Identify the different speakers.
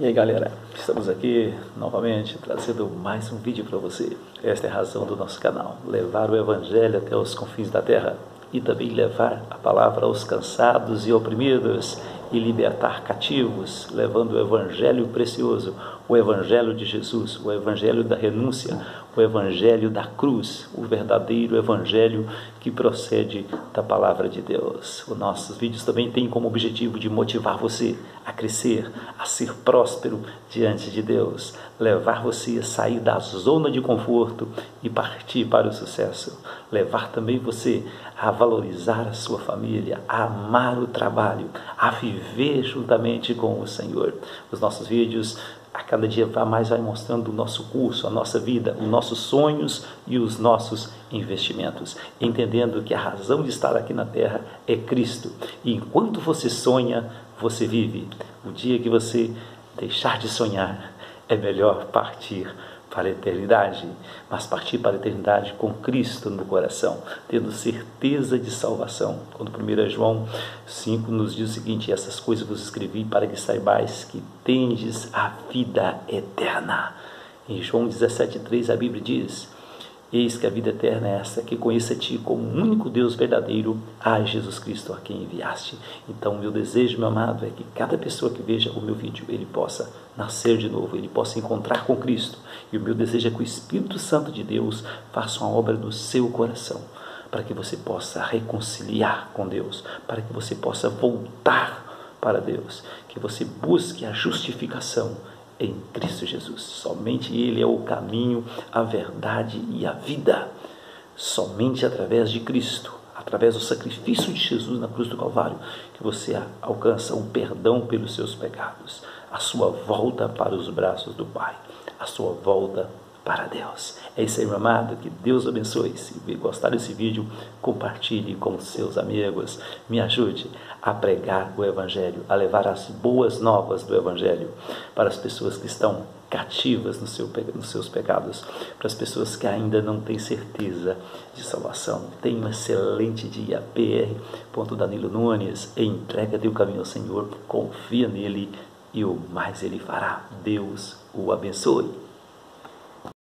Speaker 1: E aí galera, estamos aqui novamente trazendo mais um vídeo para você. Esta é a razão do nosso canal, levar o Evangelho até os confins da terra e também levar a palavra aos cansados e oprimidos e libertar cativos, levando o Evangelho precioso, o Evangelho de Jesus, o Evangelho da renúncia, o Evangelho da cruz, o verdadeiro Evangelho que procede da palavra de Deus. Os nossos vídeos também têm como objetivo de motivar você a crescer, a ser próspero diante de Deus, levar você a sair da zona de conforto e partir para o sucesso, levar também você a valorizar a sua família, a amar o trabalho, a viver juntamente com o Senhor. Os nossos vídeos a cada dia mais vai mostrando o nosso curso, a nossa vida, os nossos sonhos e os nossos investimentos, entendendo que a razão de estar aqui na terra é Cristo. E enquanto você sonha, você vive. O dia que você deixar de sonhar, é melhor partir para a eternidade, mas partir para a eternidade com Cristo no coração, tendo certeza de salvação. Quando 1 João 5 nos diz o seguinte: Essas coisas vos escrevi para que saibais que tendes a vida eterna. Em João 17,3 a Bíblia diz: Eis que a vida eterna é esta, que conheça a Ti como único Deus verdadeiro, a Jesus Cristo a quem enviaste. Então, meu desejo, meu amado, é que cada pessoa que veja o meu vídeo, ele possa nascer de novo, ele possa encontrar com Cristo. E o meu desejo é que o Espírito Santo de Deus faça uma obra no seu coração, para que você possa reconciliar com Deus, para que você possa voltar para Deus, que você busque a justificação em Cristo Jesus. Somente Ele é o caminho, a verdade e a vida. Somente através de Cristo, através do sacrifício de Jesus na cruz do Calvário, que você alcança o perdão pelos seus pecados, a sua volta para os braços do Pai, a sua volta para Deus. É isso aí, meu amado. Que Deus abençoe. Se gostar desse vídeo, compartilhe com seus amigos. Me ajude a pregar o Evangelho, a levar as boas novas do Evangelho para as pessoas que estão cativas no seu, nos seus pecados, para as pessoas que ainda não têm certeza de salvação. Tenha um excelente dia. PR. Danilo Nunes. Entrega teu caminho ao Senhor, confia nele e o mais ele fará. Deus o abençoe.